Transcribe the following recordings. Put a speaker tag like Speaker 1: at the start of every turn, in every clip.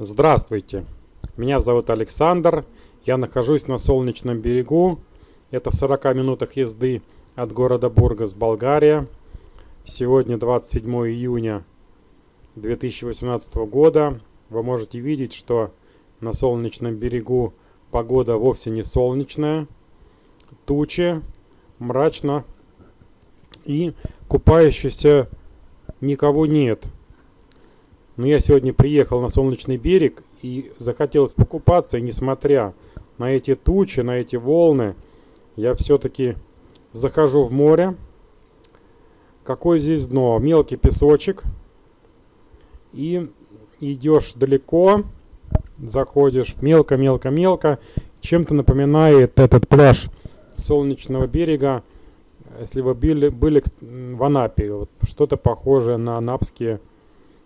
Speaker 1: Здравствуйте, меня зовут Александр, я нахожусь на солнечном берегу, это в 40 минутах езды от города Бургас, Болгария. Сегодня 27 июня 2018 года. Вы можете видеть, что на солнечном берегу погода вовсе не солнечная, тучи, мрачно. И купающихся никого нет – но я сегодня приехал на солнечный берег и захотелось покупаться, и несмотря на эти тучи, на эти волны, я все-таки захожу в море. Какое здесь дно? Мелкий песочек. И идешь далеко, заходишь мелко-мелко-мелко. Чем-то напоминает этот пляж солнечного берега, если вы были, были в Анапе. Вот что-то похожее на анапские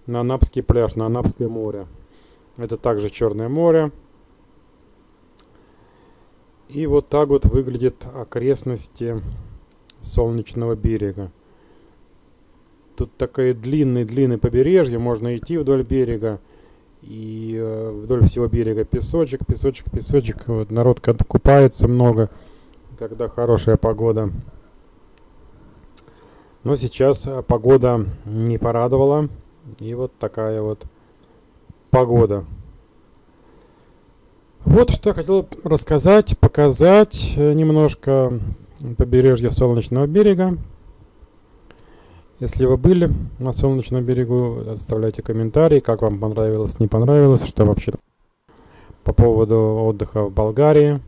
Speaker 1: на Анапский пляж, на Анапское море. Это также Черное море. И вот так вот выглядят окрестности Солнечного берега. Тут такое длинное-длинное побережье, можно идти вдоль берега. И э, вдоль всего берега песочек, песочек, песочек. Вот народ купается много, когда хорошая погода. Но сейчас э, погода не порадовала. И вот такая вот погода. Вот что я хотел рассказать, показать э, немножко побережье Солнечного берега. Если вы были на Солнечном берегу, оставляйте комментарии, как вам понравилось, не понравилось, что вообще по поводу отдыха в Болгарии.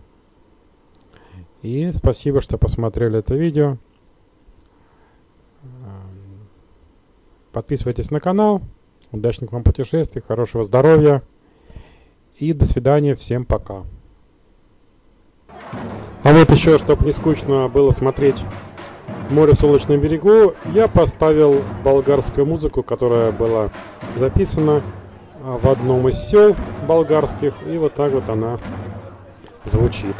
Speaker 1: И спасибо, что посмотрели это видео. Подписывайтесь на канал. Удачных вам путешествий, хорошего здоровья. И до свидания. Всем пока. А вот еще, чтобы не скучно было смотреть море в солнечном берегу, я поставил болгарскую музыку, которая была записана а, в одном из сел болгарских. И вот так вот она звучит.